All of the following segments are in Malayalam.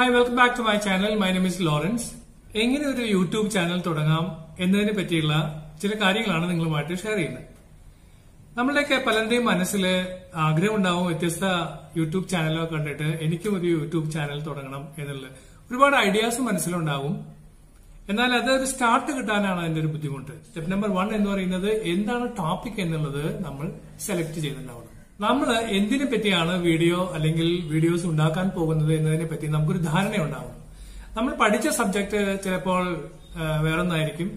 Hi welcome back to my channel my name is Lawrence എങ്ങനെ ഒരു യൂട്യൂബ് ചാനൽ തുടങ്ങാം എന്നതിനെ പറ്റിയുള്ള ചില കാര്യങ്ങളാണ് നിങ്ങളുമായിട്ട് ഷെയർ ചെയ്യുന്നത്. നമ്മളുടെയൊക്കെ പലരുടെയും മനസ്സിൽ ആഗ്രഹം ഉണ്ടാവും വ്യത്യസ്ത യൂട്യൂബ് ചാനലൊക്കെ കണ്ടിട്ട് എനിക്കും ഒരു യൂട്യൂബ് ചാനൽ തുടങ്ങണം എന്നുള്ളത് ഒരുപാട് ഐഡിയാസ് മനസ്സിലുണ്ടാവും. എന്നാൽ അത് ഒരു സ്റ്റാർട്ട് കിട്ടാനാണ് അതിന്റെ ഒരു ബുദ്ധിമുട്ട്. സ്റ്റെപ്പ് നമ്പർ വൺ എന്ന് പറയുന്നത് എന്താണ് ടോപ്പിക് എന്നുള്ളത് നമ്മൾ സെലക്ട് ചെയ്തിട്ടുണ്ടാവണം. നമ്മൾ എന്തിനെ പറ്റിയാണ് വീഡിയോ അല്ലെങ്കിൽ വീഡിയോസ് ഉണ്ടാക്കാൻ പോകുന്നത് എന്നതിനെ പറ്റി നമുക്കൊരു ധാരണയുണ്ടാവും നമ്മൾ പഠിച്ച സബ്ജക്ട് ചിലപ്പോൾ വേറൊന്നായിരിക്കും.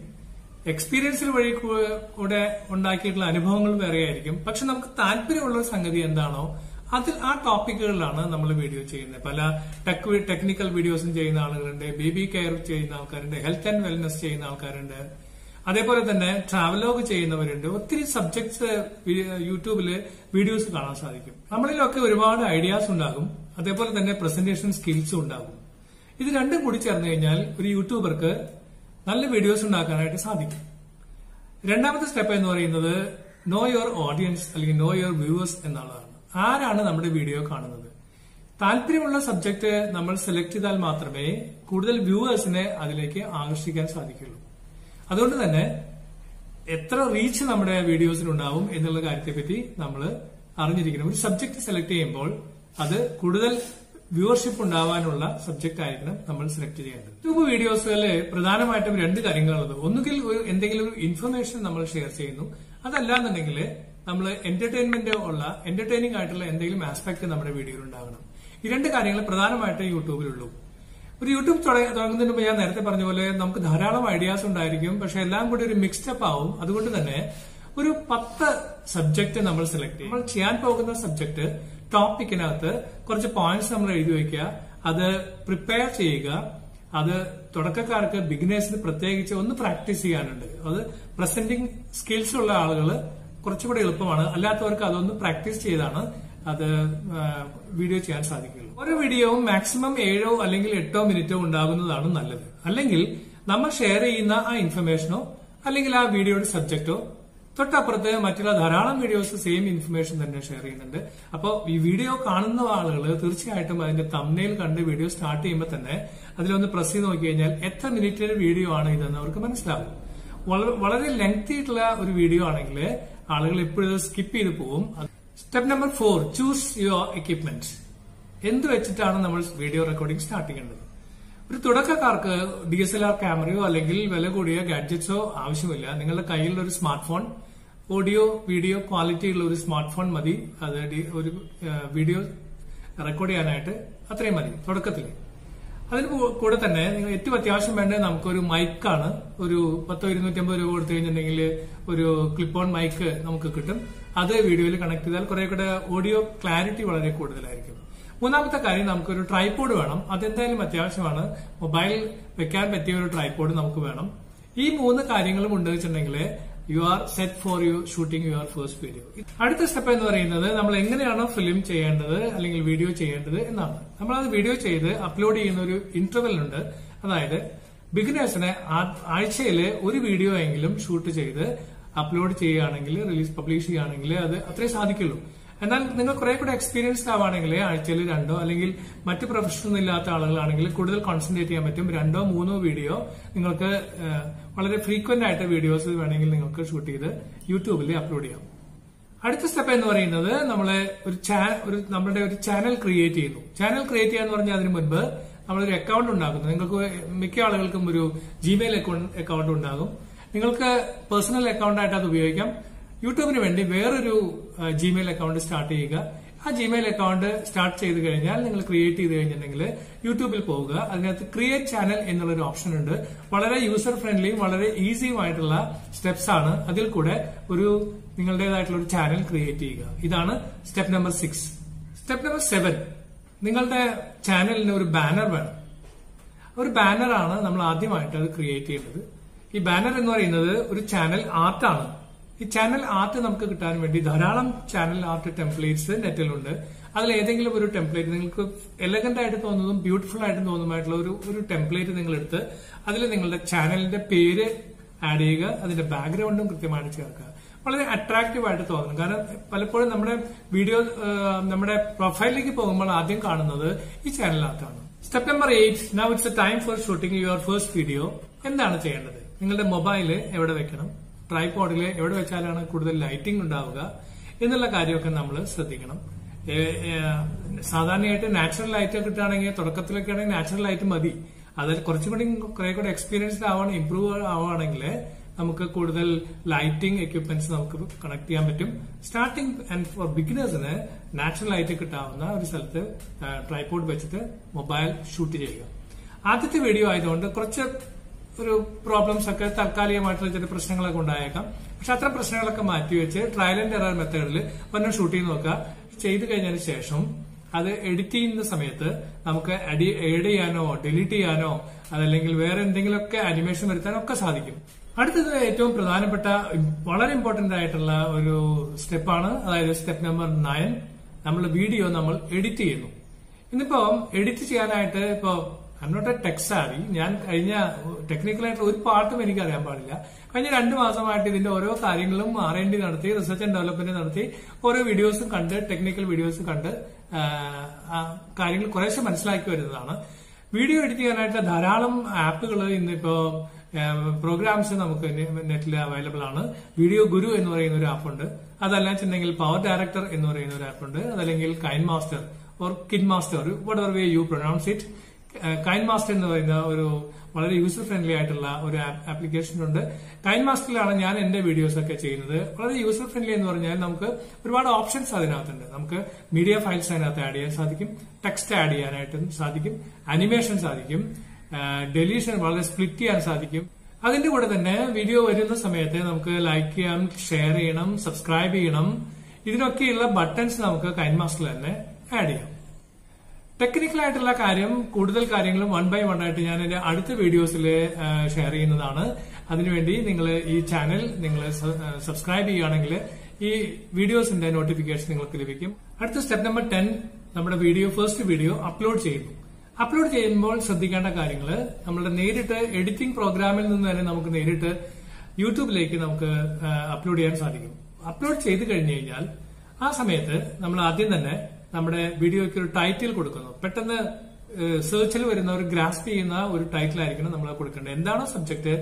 എക്സ്പീരിയൻസിൽ വഴി കൂടെ ഉണ്ടാക്കിയിട്ടുള്ള അനുഭവങ്ങൾ വേറെ ആയിരിക്കും പക്ഷെ നമുക്ക് താല്പര്യമുള്ള സംഗതി എന്താണോ അതിൽ ആ ടോപ്പിക്കുകളിലാണ് നമ്മൾ വീഡിയോ ചെയ്യുന്നത്. പല ടെക് ടെക്നിക്കൽ വീഡിയോസും ചെയ്യുന്ന ആളുകളുണ്ട്. ബേബി കെയർ ചെയ്യുന്ന ആൾക്കാരുണ്ട്. ഹെൽത്ത് ആൻഡ് വെൽനസ് ചെയ്യുന്ന ആൾക്കാരുണ്ട്. അതേപോലെ തന്നെ ട്രാവലോഗ് ചെയ്യുന്നവരുണ്ട്. ഒത്തിരി സബ്ജക്ട്സ് യൂട്യൂബിൽ വീഡിയോസ് കാണാൻ സാധിക്കും. നമ്മളിലൊക്കെ ഒരുപാട് ഐഡിയാസ് ഉണ്ടാകും. അതേപോലെ തന്നെ പ്രസന്റേഷൻ സ്കിൽസും ഉണ്ടാകും. ഇത് രണ്ടും കൂടി ചേർന്ന് കഴിഞ്ഞാൽ ഒരു യൂട്യൂബർക്ക് നല്ല വീഡിയോസ് ഉണ്ടാക്കാനായിട്ട് സാധിക്കും. രണ്ടാമത്തെ സ്റ്റെപ്പ് എന്ന് പറയുന്നത് നോ യുവർ ഓഡിയൻസ് അല്ലെങ്കിൽ നോ യുവർ വ്യൂവേഴ്സ് എന്നുള്ളതാണ്. ആരാണ് നമ്മുടെ വീഡിയോ കാണുന്നത്? താല്പര്യമുള്ള സബ്ജക്ട് നമ്മൾ സെലക്ട് ചെയ്താൽ മാത്രമേ കൂടുതൽ വ്യൂവേഴ്സിനെ അതിലേക്ക് ആകർഷിക്കാൻ സാധിക്കുള്ളൂ. അതുകൊണ്ട് തന്നെ എത്ര റീച്ച് നമ്മുടെ വീഡിയോസിനുണ്ടാവും എന്നുള്ള കാര്യത്തെപ്പറ്റി നമ്മൾ അറിഞ്ഞിരിക്കണം. ഒരു സബ്ജക്ട് സെലക്ട് ചെയ്യുമ്പോൾ അത് കൂടുതൽ വ്യൂവർഷിപ്പ് ഉണ്ടാവാനുള്ള സബ്ജക്ട് ആയിരിക്കണം നമ്മൾ സെലക്ട് ചെയ്യേണ്ടത്. യൂട്യൂബ് വീഡിയോസുകളിൽ പ്രധാനമായിട്ടും രണ്ട് കാര്യങ്ങളുള്ളത് ഒന്നുകിൽ ഒരു എന്തെങ്കിലും ഒരു ഇൻഫർമേഷൻ നമ്മൾ ഷെയർ ചെയ്യുന്നു. അതല്ല എന്നുണ്ടെങ്കിൽ നമ്മൾ എന്റർടൈൻമെന്റ് ഉള്ള എന്റർടൈനിങ് ആയിട്ടുള്ള എന്തെങ്കിലും ആസ്പെക്ട് നമ്മുടെ വീഡിയോയിൽ ഉണ്ടാകണം ഈ രണ്ട് കാര്യങ്ങൾ പ്രധാനമായിട്ട് യൂട്യൂബിലുള്ളൂ. ഒരു യൂട്യൂബ് തുട- തുടങ്ങുന്നതിന് മുമ്പ് ഞാൻ നേരത്തെ പറഞ്ഞ പോലെ നമുക്ക് ധാരാളം ഐഡിയാസ് ഉണ്ടായിരിക്കും പക്ഷെ എല്ലാം കൂടി ഒരു മിക്സ്ഡ് അപ്പ് ആവും. അതുകൊണ്ട് തന്നെ ഒരു പത്ത് സബ്ജക്ട് നമ്മൾ സെലക്ട് ചെയ്യും. നമ്മൾ ചെയ്യാൻ പോകുന്ന സബ്ജക്ട് ടോപ്പിക്കിനകത്ത് കുറച്ച് പോയിന്റ്സ് നമ്മൾ എഴുതി വയ്ക്കുക അത് പ്രിപ്പയർ ചെയ്യുക അത് തുടക്കക്കാർക്ക് ബിഗിനേഴ്സിന് പ്രത്യേകിച്ച് ഒന്ന് പ്രാക്ടീസ് ചെയ്യാനുണ്ട്. അത് പ്രസന്റിംഗ് സ്കിൽസ് ഉള്ള ആളുകൾ കുറച്ചുകൂടെ എളുപ്പമാണ്. അല്ലാത്തവർക്ക് അതൊന്ന് പ്രാക്ടീസ് ചെയ്താണ്. അത് വീഡിയോ ചെയ്യാൻ സാധിക്കുള്ളൂ. ഓരോ വീഡിയോവും മാക്സിമം ഏഴോ അല്ലെങ്കിൽ എട്ടോ മിനിറ്റോ ഉണ്ടാകുന്നതാണ് നല്ലത്. അല്ലെങ്കിൽ നമ്മൾ ഷെയർ ചെയ്യുന്ന ആ ഇൻഫർമേഷനോ അല്ലെങ്കിൽ ആ വീഡിയോയുടെ സബ്ജക്റ്റോ തൊട്ടപ്പുറത്ത് മറ്റുള്ള ധാരാളം വീഡിയോസ് സെയിം ഇൻഫർമേഷൻ തന്നെ ഷെയർ ചെയ്യുന്നുണ്ട്. അപ്പോൾ ഈ വീഡിയോ കാണുന്ന ആളുകൾ തീർച്ചയായിട്ടും അതിന്റെ തമ്മനയിൽ കണ്ട് വീഡിയോ സ്റ്റാർട്ട് ചെയ്യുമ്പോൾ തന്നെ അതിലൊന്ന് പ്രസ് ചെയ്ത് നോക്കി കഴിഞ്ഞാൽ എത്ര മിനിറ്റിന്റെ വീഡിയോ ആണ് ഇതെന്ന് അവർക്ക് മനസ്സിലാവും. വളരെ ലെങ്തി ആയിട്ടുള്ള ഒരു വീഡിയോ ആണെങ്കിൽ ആളുകൾ എപ്പോഴും സ്കിപ്പ് ചെയ്ത് പോകും. Step number four choose your equipment എന്ത് വെച്ചിട്ടാണ് നമ്മൾ വീഡിയോ റെക്കോർഡിംഗ് സ്റ്റാർട്ട് ചെയ്യേണ്ടത്? ഒരു തുടക്കക്കാർക്ക് ഡി എസ് എൽ ആർ ക്യാമറയോ അല്ലെങ്കിൽ വില കൂടിയ ഗാഡ്ജറ്റ്സോ ആവശ്യമില്ല. നിങ്ങളുടെ കയ്യിലുള്ള ഒരു smart phone audio video quality ഉള്ള ഒരു സ്മാർട്ട് ഫോൺ മതി. അത് ഒരു വീഡിയോ റെക്കോർഡ് ചെയ്യാനായിട്ട് അത്രയും മതി തുടക്കത്തിൽ അതിന് കൂടെ തന്നെ നിങ്ങൾ ഏറ്റവും അത്യാവശ്യം വേണ്ടത് നമുക്കൊരു മൈക്കാണ് ഒരു പത്തോ ഇരുന്നൂറ്റി അമ്പത് രൂപ കൊടുത്തു കഴിഞ്ഞിട്ടുണ്ടെങ്കിൽ ഒരു ക്ലിപ്പ് ഓൺ മൈക്ക് നമുക്ക് കിട്ടും. അത് വീഡിയോയിൽ കണക്ട് ചെയ്താൽ കുറെ കൂടെ ഓഡിയോ ക്ലാരിറ്റി വളരെ കൂടുതലായിരിക്കും. മൂന്നാമത്തെ കാര്യം നമുക്കൊരു ട്രൈപോഡ് വേണം. അതെന്തായാലും അത്യാവശ്യമാണ്. മൊബൈൽ വെക്കാൻ പറ്റിയ ഒരു ട്രൈപോഡ് നമുക്ക് വേണം. ഈ മൂന്ന് കാര്യങ്ങളും ഉണ്ട് വെച്ചിട്ടുണ്ടെങ്കിൽ you are set for you shooting your first video അടുത്ത സ്റ്റെപ്പ് എന്ന് പറയുന്നത് നമ്മൾ എങ്ങനെയാണോ ഫിലിം ചെയ്യേണ്ടത് അല്ലെങ്കിൽ വീഡിയോ ചെയ്യേണ്ടത് എന്നാണ്. നമ്മൾ അത് വീഡിയോ ചെയ്ത് അപ്ലോഡ് ചെയ്യുന്ന ഒരു ഇന്റർവെൽ ഉണ്ട്. അതായത് ബിഗിനേഴ്സിനെ ആഴ്ചയിൽ ഒരു വീഡിയോ എങ്കിലും ഷൂട്ട് ചെയ്ത് അപ്ലോഡ് ചെയ്യുകയാണെങ്കിൽ റിലീസ് പബ്ലിഷ് ചെയ്യുകയാണെങ്കിൽ അത് അത്രേ സാധിക്കുള്ളൂ. എന്നാൽ നിങ്ങൾ കുറെ കൂടെ എക്സ്പീരിയൻസ്ഡ് ആവുകയാണെങ്കിൽ ആഴ്ചയിൽ രണ്ടോ അല്ലെങ്കിൽ മറ്റ് പ്രൊഫഷണൽ ഇല്ലാത്ത ആളുകളാണെങ്കിൽ കൂടുതൽ കോൺസെൻട്രേറ്റ് ചെയ്യാൻ പറ്റും. രണ്ടോ മൂന്നോ വീഡിയോ നിങ്ങൾക്ക് വളരെ ഫ്രീക്വന്റ് ആയിട്ട് വീഡിയോസ് വേണമെങ്കിൽ നിങ്ങൾക്ക് ഷൂട്ട് ചെയ്ത് യൂട്യൂബിൽ അപ്ലോഡ് ചെയ്യാം. അടുത്ത സ്റ്റെപ്പ് എന്ന് പറയുന്നത് നമ്മളെ ഒരു ഒരു നമ്മുടെ ഒരു ചാനൽ ക്രിയേറ്റ് ചെയ്യുന്നു. ചാനൽ ക്രിയേറ്റ് ചെയ്യാന്ന് പറഞ്ഞാൽ അതിന് മുൻപ് നമ്മളൊരു അക്കൗണ്ട് ഉണ്ടാക്കുന്നു. നിങ്ങൾക്ക് മിക്ക ആളുകൾക്കും ഒരു ജിമെയിൽ അക്കൗണ്ട് അക്കൗണ്ട് ഉണ്ടാകും. നിങ്ങൾക്ക് പേഴ്സണൽ അക്കൗണ്ട് ആയിട്ട് അത് ഉപയോഗിക്കാം. യൂട്യൂബിന് വേണ്ടി വേറൊരു ജിമെയിൽ അക്കൗണ്ട് സ്റ്റാർട്ട് ചെയ്യുക. ആ ജിമെയിൽ അക്കൗണ്ട് സ്റ്റാർട്ട് ചെയ്ത് കഴിഞ്ഞാൽ നിങ്ങൾ ക്രിയേറ്റ് ചെയ്ത് കഴിഞ്ഞിട്ടുണ്ടെങ്കിൽ യൂട്യൂബിൽ പോവുക. അതിനകത്ത് ക്രിയേറ്റ് ചാനൽ എന്നുള്ളൊരു ഓപ്ഷൻ ഉണ്ട്. വളരെ യൂസർ ഫ്രണ്ട്ലിയും വളരെ ഈസിയും ആയിട്ടുള്ള സ്റ്റെപ്സ് ആണ്. അതിൽ കൂടെ ഒരു നിങ്ങളുടേതായിട്ടുള്ള ഒരു ചാനൽ ക്രിയേറ്റ് ചെയ്യുക. ഇതാണ് step number six step number seven നിങ്ങളുടെ ചാനലിന് ഒരു ബാനർ വേണം. ഒരു ബാനറാണ് നമ്മൾ ആദ്യമായിട്ട് അത് ക്രിയേറ്റ് ചെയ്യുന്നത് ഈ ബാനർ എന്ന് പറയുന്നത് ഒരു ചാനൽ ആർട്ട് ആണ്. ഈ ചാനൽ ആർട്ട് നമുക്ക് കിട്ടാൻ വേണ്ടി ധാരാളം ചാനൽ ആർട്ട് ടെംപ്ലേറ്റ്സ് നെറ്റിലുണ്ട്. അതിൽ ഏതെങ്കിലും ഒരു ടെംപ്ലേറ്റ് നിങ്ങൾക്ക് എലഗന്റ് ആയിട്ട് തോന്നുന്നതും ബ്യൂട്ടിഫുൾ ആയിട്ട് തോന്നുന്നതുമായിട്ടുള്ള ഒരു ഒരു ടെംപ്ലേറ്റ് നിങ്ങൾ എടുത്ത് അതിൽ നിങ്ങളുടെ ചാനലിന്റെ പേര് ആഡ് ചെയ്യുക അതിന്റെ ബാക്ക്ഗ്രൗണ്ടും കൃത്യമായിട്ട് ചേർക്കുക. വളരെ അട്രാക്റ്റീവ് ആയിട്ട് തോന്നണം. കാരണം പലപ്പോഴും നമ്മുടെ വീഡിയോ നമ്മുടെ പ്രൊഫൈലിലേക്ക് പോകുമ്പോൾ ആദ്യം കാണുന്നത് ഈ ചാനലിനകത്താണ് step number eight now it's a time for shooting your first video എന്താണ് ചെയ്യേണ്ടത്? നിങ്ങളുടെ മൊബൈൽ എവിടെ വെക്കണം? ട്രൈപോഡിൽ എവിടെ വെച്ചാലാണ് കൂടുതൽ ലൈറ്റിംഗ് ഉണ്ടാവുക? എന്നുള്ള കാര്യമൊക്കെ നമ്മൾ ശ്രദ്ധിക്കണം. സാധാരണയായിട്ട് നാച്ചുറൽ ലൈറ്റ് കിട്ടുകയാണെങ്കിൽ തുടക്കത്തിലൊക്കെ ആണെങ്കിൽ നാച്ചുറൽ ലൈറ്റ് മതി. അതിൽ കുറച്ചും കൂടി കുറെ കൂടി എക്സ്പീരിയൻസ്ഡ് ആവണം ഇംപ്രൂവ് ആവുകയാണെങ്കിൽ നമുക്ക് കൂടുതൽ ലൈറ്റിംഗ് എക്യുപ്മെന്റ്സ് നമുക്ക് കണക്ട് ചെയ്യാൻ പറ്റും. സ്റ്റാർട്ടിംഗ് ആൻഡ് ഫോർ ബിഗിനേഴ്സിന് നാച്ചുറൽ ലൈറ്റ് കിട്ടാവുന്ന ഒരു സ്ഥലത്ത് ട്രൈപോഡ് വെച്ചിട്ട് മൊബൈൽ ഷൂട്ട് ചെയ്യുക. ആദ്യത്തെ വീഡിയോ ആയതുകൊണ്ട് കുറച്ച് ഒരു പ്രോബ്ലംസ് ഒക്കെ താൽക്കാലികമായിട്ടുള്ള ചില പ്രശ്നങ്ങളൊക്കെ ഉണ്ടായേക്കാം. പക്ഷെ അത്തരം പ്രശ്നങ്ങളൊക്കെ മാറ്റിവെച്ച് ട്രയൽ ആൻഡ് എറർ മെത്തേഡിൽ വന്ന് ഷൂട്ട് ചെയ്ത് നോക്കുക. ചെയ്തു കഴിഞ്ഞതിന് ശേഷം അത് എഡിറ്റ് ചെയ്യുന്ന സമയത്ത് നമുക്ക് എഡ് ചെയ്യാനോ ഡിലീറ്റ് ചെയ്യാനോ അതല്ലെങ്കിൽ വേറെ എന്തെങ്കിലുമൊക്കെ അനിമേഷൻ വരുത്താനോ ഒക്കെ സാധിക്കും. അടുത്തത് ഏറ്റവും പ്രധാനപ്പെട്ട വളരെ ഇമ്പോർട്ടന്റ് ആയിട്ടുള്ള ഒരു സ്റ്റെപ്പാണ് അതായത് സ്റ്റെപ്പ് നമ്പർ നയൻ നമ്മൾ വീഡിയോ നമ്മൾ എഡിറ്റ് ചെയ്യുന്നു. ഇന്നിപ്പം എഡിറ്റ് ചെയ്യാനായിട്ട് ഇപ്പോ അന്നോട്ട് ടെക്സ് ആറി ഞാൻ കഴിഞ്ഞ ടെക്നിക്കലായിട്ട് ഒരു പാട്ടും എനിക്ക് അറിയാൻ പാടില്ല. കഴിഞ്ഞ രണ്ടു മാസമായിട്ട് ഇതിന്റെ ഓരോ കാര്യങ്ങളും ആർ എൻ ഡി നടത്തി റിസർച്ച് ആൻഡ് ഡെവലപ്മെന്റ് നടത്തി ഓരോ വീഡിയോസും കണ്ട് ടെക്നിക്കൽ വീഡിയോസ് കണ്ട് കാര്യങ്ങൾ കുറേശ്ശെ മനസ്സിലാക്കി വരുന്നതാണ്. വീഡിയോ എഡിറ്റ് ചെയ്യാനായിട്ട് ധാരാളം ആപ്പുകൾ ഇന്നിപ്പോ പ്രോഗ്രാംസ് നമുക്ക് നെറ്റിൽ അവൈലബിൾ ആണ്. വീഡിയോ ഗുരു എന്ന് പറയുന്ന ഒരു ആപ്പുണ്ട് അതല്ല വെച്ചിട്ടുണ്ടെങ്കിൽ പവർ ഡയറക്ടർ എന്ന് പറയുന്ന ഒരു ആപ്പുണ്ട് അതല്ലെങ്കിൽ KineMaster or KineMaster whatever way you pronounce it KineMaster എന്ന് പറയുന്ന ഒരു വളരെ യൂസർ ഫ്രണ്ട്ലി ആയിട്ടുള്ള ഒരു ആപ്ലിക്കേഷൻ ഉണ്ട്. കൈൻ മാസ്റ്ററിലാണ് ഞാൻ എന്റെ വീഡിയോസ് ഒക്കെ ചെയ്യുന്നത്. വളരെ യൂസർ ഫ്രണ്ട്ലി എന്ന് പറഞ്ഞാൽ നമുക്ക് ഒരുപാട് ഓപ്ഷൻസ് അതിനകത്തുണ്ട്. നമുക്ക് മീഡിയ ഫയൽസ് അതിനകത്ത് ആഡ് ചെയ്യാൻ സാധിക്കും ടെക്സ്റ്റ് ആഡ് ചെയ്യാനായിട്ടും സാധിക്കും അനിമേഷൻ സാധിക്കും ഡെലീഷൻ വളരെ സ്പ്ലിറ്റ് ചെയ്യാൻ സാധിക്കും. അതിന്റെ കൂടെ തന്നെ വീഡിയോ വരുന്ന സമയത്ത് നമുക്ക് ലൈക്ക് ചെയ്യാം ഷെയർ ചെയ്യണം സബ്സ്ക്രൈബ് ചെയ്യണം. ഇതിനൊക്കെയുള്ള ബട്ടൺസ് നമുക്ക് കൈൻ മാസ്റ്ററിൽ തന്നെ ആഡ് ചെയ്യാം. ടെക്നിക്കൽ ആയിട്ടുള്ള കാര്യം കൂടുതൽ കാര്യങ്ങളും വൺ ബൈ വൺ ആയിട്ട് ഞാൻ എന്റെ അടുത്ത വീഡിയോസിൽ ഷെയർ ചെയ്യുന്നതാണ്. അതിനുവേണ്ടി നിങ്ങൾ ഈ ചാനൽ നിങ്ങൾ സബ്സ്ക്രൈബ് ചെയ്യുകയാണെങ്കിൽ ഈ വീഡിയോസിന്റെ നോട്ടിഫിക്കേഷൻ നിങ്ങൾക്ക് ലഭിക്കും. അടുത്ത സ്റ്റെപ്പ് നമ്പർ ടെൻ നമ്മുടെ വീഡിയോ ഫസ്റ്റ് വീഡിയോ അപ്ലോഡ് ചെയ്യുന്നു. അപ്ലോഡ് ചെയ്യുമ്പോൾ ശ്രദ്ധിക്കേണ്ട കാര്യങ്ങൾ നമ്മളുടെ നേരിട്ട് എഡിറ്റിംഗ് പ്രോഗ്രാമിൽ നിന്ന് തന്നെ നമുക്ക് നേരിട്ട് യൂട്യൂബിലേക്ക് നമുക്ക് അപ്ലോഡ് ചെയ്യാൻ സാധിക്കും. അപ്ലോഡ് ചെയ്ത് കഴിഞ്ഞു കഴിഞ്ഞാൽ ആ സമയത്ത് നമ്മൾ ആദ്യം തന്നെ നമ്മുടെ വീഡിയോയ്ക്ക് ഒരു ടൈറ്റിൽ കൊടുക്കുന്നു. പെട്ടെന്ന് സെർച്ചിൽ വരുന്ന ഒരു ഗ്രാസ്പ് ചെയ്യുന്ന ഒരു ടൈറ്റിൽ ആയിരിക്കണം നമ്മൾ കൊടുക്കേണ്ടത്. എന്താണോ സബ്ജക്ട്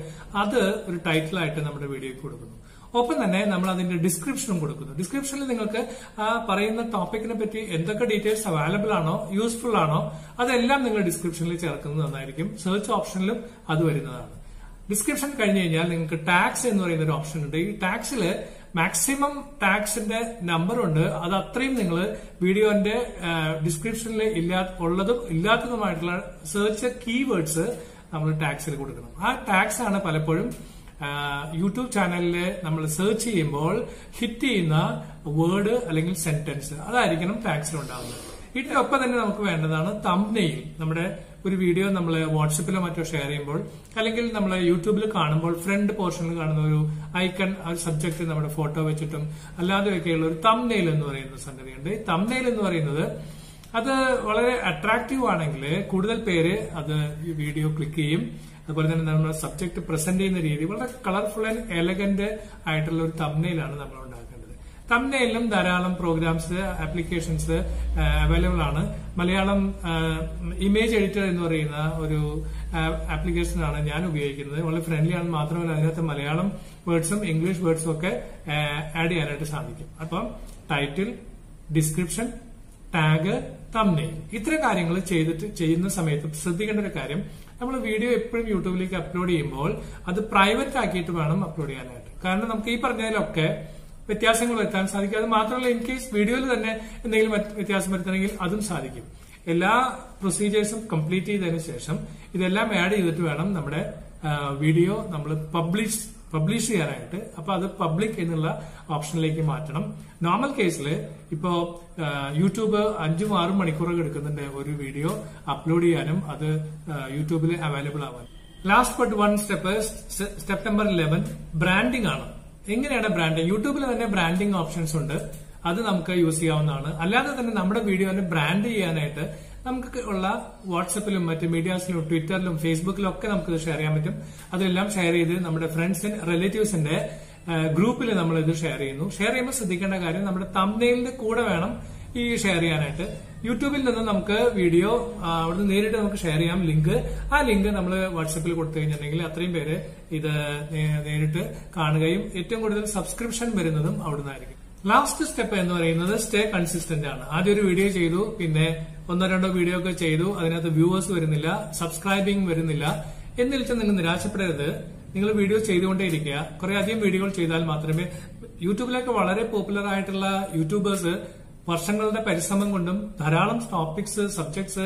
അത് ഒരു ടൈറ്റിലായിട്ട് നമ്മുടെ വീഡിയോയ്ക്ക് കൊടുക്കുന്നു. ഒപ്പം തന്നെ നമ്മൾ അതിന്റെ ഡിസ്ക്രിപ്ഷനും കൊടുക്കുന്നു. ഡിസ്ക്രിപ്ഷനിൽ നിങ്ങൾക്ക് ആ പറയുന്ന ടോപ്പിക്കിനെ പറ്റി എന്തൊക്കെ ഡീറ്റെയിൽസ് അവൈലബിൾ ആണോ യൂസ്ഫുൾ ആണോ അതെല്ലാം നിങ്ങൾ ഡിസ്ക്രിപ്ഷനിൽ ചേർക്കുന്നത് നന്നായിരിക്കും. സെർച്ച് ഓപ്ഷനിലും അത് വരുന്നതാണ്. ഡിസ്ക്രിപ്ഷൻ കഴിഞ്ഞു കഴിഞ്ഞാൽ നിങ്ങൾക്ക് ടാക്സ് എന്ന് പറയുന്ന ഒരു ഓപ്ഷൻ ഉണ്ട്. ഈ ടാക്സിൽ മാക്സിമം ടാക്സിന്റെ നമ്പർ ഉണ്ട്. അത് അത്രയും നിങ്ങൾ വീഡിയോന്റെ ഡിസ്ക്രിപ്ഷനിൽ ഇല്ലാ ഉള്ളതും ഇല്ലാത്തതുമായിട്ടുള്ള സെർച്ച് കീവേഡ്സ് നമ്മൾ ടാക്സിൽ കൊടുക്കണം. ആ ടാക്സ് ആണ് പലപ്പോഴും യൂട്യൂബ് ചാനലിൽ നമ്മൾ സെർച്ച് ചെയ്യുമ്പോൾ ഹിറ്റ് ചെയ്യുന്ന വേർഡ് അല്ലെങ്കിൽ സെന്റൻസ് അതായിരിക്കണം ടാക്സിൽ ഉണ്ടാവുന്നത്. ഇതിനൊപ്പം തന്നെ നമുക്ക് വേണ്ടതാണ് തംനെയിൽ നമ്മുടെ ഒരു വീഡിയോ നമ്മൾ വാട്സപ്പിലോ മറ്റോ ഷെയർ ചെയ്യുമ്പോൾ അല്ലെങ്കിൽ നമ്മൾ യൂട്യൂബിൽ കാണുമ്പോൾ ഫ്രണ്ട് പോർഷനിൽ കാണുന്ന ഒരു ഐക്കൺ ഒരു സബ്ജക്റ്റ് നമ്മുടെ ഫോട്ടോ വെച്ചിട്ടും അല്ലാതെ ഒക്കെയുള്ള ഒരു തംനെയിൽ എന്ന് പറയുന്ന സംഗതിയുണ്ട്. ഈ തംനെയിൽ എന്ന് പറയുന്നത് അത് വളരെ അട്രാക്റ്റീവ് ആണെങ്കിൽ കൂടുതൽ പേര് അത് വീഡിയോ ക്ലിക്ക് ചെയ്യും. അതുപോലെ തന്നെ നമ്മൾ സബ്ജക്ട് പ്രസന്റ് ചെയ്യുന്ന രീതി വളരെ കളർഫുൾ ആൻഡ് എലഗന്റ് ആയിട്ടുള്ള ഒരു തമ്നയിലാണ് നമ്മൾ ഉണ്ടാക്കേണ്ടത് തമ്നയിലും ധാരാളം പ്രോഗ്രാംസ് ആപ്ലിക്കേഷൻസ് അവൈലബിൾ ആണ്. മലയാളം ഇമേജ് എഡിറ്റർ എന്ന് പറയുന്ന ഒരു ആപ്ലിക്കേഷനാണ് ഞാൻ ഉപയോഗിക്കുന്നത്. വളരെ ഫ്രണ്ട്ലി ആണ്. മാത്രമല്ല അതിനകത്ത് മലയാളം വേർഡ്സും ഇംഗ്ലീഷ് വേർഡ്സും ഒക്കെ ആഡ് ചെയ്യാനായിട്ട് സാധിക്കും. അപ്പം ടൈറ്റിൽ ഡിസ്ക്രിപ്ഷൻ ടാഗ് തമ്നെയിൽ ഇത്തരം കാര്യങ്ങൾ ചെയ്തിട്ട് ചെയ്യുന്ന സമയത്ത് ശ്രദ്ധിക്കേണ്ട ഒരു കാര്യം നമ്മൾ വീഡിയോ എപ്പോഴും യൂട്യൂബിലേക്ക് അപ്ലോഡ് ചെയ്യുമ്പോൾ അത് പ്രൈവറ്റ് ആക്കിയിട്ട് വേണം അപ്ലോഡ് ചെയ്യാനായിട്ട്. കാരണം നമുക്ക് ഈ പറഞ്ഞതിലൊക്കെ വ്യത്യാസങ്ങൾ വരുത്താൻ സാധിക്കും. അത് മാത്രമല്ല ഇൻ കേസ് വീഡിയോയിൽ തന്നെ എന്തെങ്കിലും വ്യത്യാസം വരുത്തണമെങ്കിൽ അതും സാധിക്കും. എല്ലാ പ്രൊസീജിയേഴ്സും കംപ്ലീറ്റ് ചെയ്തതിനു ശേഷം ഇതെല്ലാം ആഡ് ചെയ്തിട്ട് വേണം നമ്മുടെ വീഡിയോ നമ്മൾ പബ്ലിഷ് പബ്ലിഷ് ചെയ്യാനായിട്ട്. അപ്പൊ അത് പബ്ലിക് എന്നുള്ള ഓപ്ഷനിലേക്ക് മാറ്റണം. നോർമൽ കേസിൽ ഇപ്പോ യൂട്യൂബ് അഞ്ചും ആറും മണിക്കൂറൊക്കെ എടുക്കുന്നുണ്ട് ഒരു വീഡിയോ അപ്ലോഡ് ചെയ്യാനും. അത് യൂട്യൂബിൽ അവൈലബിൾ ആവാൻ. Last but one step step number eleven branding ആണ്. എങ്ങനെയാണ് ബ്രാൻഡിംഗ് യൂട്യൂബിൽ തന്നെ ബ്രാൻഡിംഗ് ഓപ്ഷൻസ് ഉണ്ട്. അത് നമുക്ക് യൂസ് ചെയ്യാവുന്നതാണ്. അല്ലാതെ തന്നെ നമ്മുടെ വീഡിയോനെ ബ്രാൻഡ് ചെയ്യാനായിട്ട് നമുക്ക് ഉള്ള വാട്സപ്പിലും മറ്റ് മീഡിയാസിലും ട്വിറ്ററിലും ഫേസ്ബുക്കിലും ഒക്കെ നമുക്ക് ഷെയർ ചെയ്യാൻ പറ്റും. അതെല്ലാം ഷെയർ ചെയ്ത് നമ്മുടെ ഫ്രണ്ട്സിന് റിലേറ്റീവ്സിന്റെ ഗ്രൂപ്പിൽ നമ്മൾ ഇത് ഷെയർ ചെയ്യുന്നു. ഷെയർ ചെയ്യുമ്പോൾ ശ്രദ്ധിക്കേണ്ട കാര്യം നമ്മുടെ തമ്മിലിന്റെ കൂടെ വേണം ഈ ഷെയർ ചെയ്യാനായിട്ട്. യൂട്യൂബിൽ നിന്ന് നമുക്ക് വീഡിയോ അവിടുന്ന് നേരിട്ട് നമുക്ക് ഷെയർ ചെയ്യാം. ലിങ്ക്. ആ ലിങ്ക് നമ്മൾ വാട്സപ്പിൽ കൊടുത്തു കഴിഞ്ഞിട്ടുണ്ടെങ്കിൽ അത്രയും പേര് ഇത് നേരിട്ട് കാണുകയും ഏറ്റവും കൂടുതൽ സബ്സ്ക്രിപ്ഷൻ വരുന്നതും അവിടുന്നായിരിക്കും. ലാസ്റ്റ് സ്റ്റെപ്പ് എന്ന് പറയുന്നത് സ്റ്റേ കൺസിസ്റ്റന്റ് ആണ്. ആദ്യം ഒരു വീഡിയോ ചെയ്തു പിന്നെ ഒന്നോ രണ്ടോ വീഡിയോ ഒക്കെ ചെയ്തു അതിനകത്ത് വ്യൂവേഴ്സ് വരുന്നില്ല സബ്സ്ക്രൈബിംഗ് വരുന്നില്ല. എന്നിട്ട് നിങ്ങൾ നിരാശപ്പെടരുത്. നിങ്ങൾ വീഡിയോ ചെയ്തുകൊണ്ടേ ഇരിക്കുക കുറെ അധികം വീഡിയോകൾ ചെയ്താൽ മാത്രമേ യൂട്യൂബിലൊക്കെ വളരെ പോപ്പുലർ ആയിട്ടുള്ള യൂട്യൂബേഴ്സ് വർഷങ്ങളുടെ പരിശ്രമം കൊണ്ടും ധാരാളം ടോപ്പിക്സ് സബ്ജക്ട്സ്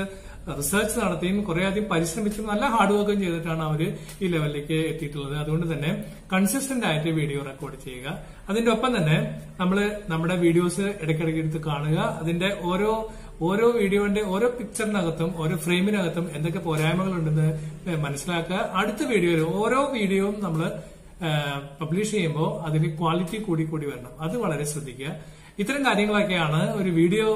റിസർച്ച് നടത്തിയും കുറേയധികം പരിശ്രമിച്ചും നല്ല ഹാർഡ് വർക്കും ചെയ്തിട്ടാണ് അവർ ഈ ലെവലിലേക്ക് എത്തിയിട്ടുള്ളത്. അതുകൊണ്ട് തന്നെ കൺസിസ്റ്റന്റ് ആയിട്ട് വീഡിയോ റെക്കോർഡ് ചെയ്യുക. അതിന്റെ ഒപ്പം തന്നെ നമ്മൾ നമ്മുടെ വീഡിയോസ് ഇടയ്ക്കിടയ്ക്ക് എടുത്ത് കാണുക. അതിന്റെ ഓരോ ഓരോ വീഡിയോന്റെ ഓരോ പിക്ചറിനകത്തും ഓരോ ഫ്രെയിമിനകത്തും എന്തൊക്കെ പോരായ്മകളുണ്ടെന്ന് മനസ്സിലാക്കുക. അടുത്ത വീഡിയോയിൽ ഓരോ വീഡിയോയും നമ്മൾ പബ്ലിഷ് ചെയ്യുമ്പോൾ അതിന് ക്വാളിറ്റി കൂടി കൂടി വരണം. അത് വളരെ ശ്രദ്ധിക്കുക. ഇത്തരം കാര്യങ്ങളൊക്കെയാണ് ഒരു വീഡിയോ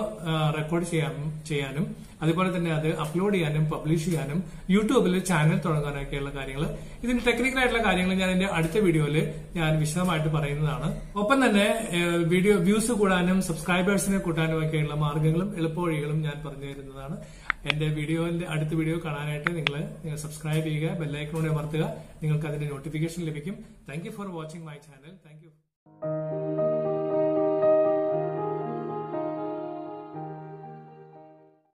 റെക്കോർഡ് ചെയ്യാൻ ചെയ്യാനും അതുപോലെ തന്നെ അത് അപ്ലോഡ് ചെയ്യാനും പബ്ലിഷ് ചെയ്യാനും യൂട്യൂബിൽ ചാനൽ തുടങ്ങാനൊക്കെയുള്ള കാര്യങ്ങൾ ഇതിന്റെ ടെക്നിക്കൽ ആയിട്ടുള്ള കാര്യങ്ങൾ ഞാൻ എന്റെ അടുത്ത വീഡിയോയിൽ ഞാൻ വിശദമായിട്ട് പറയുന്നതാണ്. ഒപ്പം തന്നെ വീഡിയോ വ്യൂസ് കൂടാനും സബ്സ്ക്രൈബേഴ്സിനെ കൂട്ടാനും ഒക്കെയുള്ള മാർഗങ്ങളും എളുപ്പവഴികളും ഞാൻ പറഞ്ഞു തരുന്നതാണ്. എന്റെ വീഡിയോന്റെ അടുത്ത വീഡിയോ കാണാനായിട്ട് നിങ്ങൾ സബ്സ്ക്രൈബ് ചെയ്യുക ബെല്ലൈക്കണോടെ അമർത്തുക. നിങ്ങൾക്ക് അതിന്റെ നോട്ടിഫിക്കേഷൻ ലഭിക്കും thank for watching my channel thank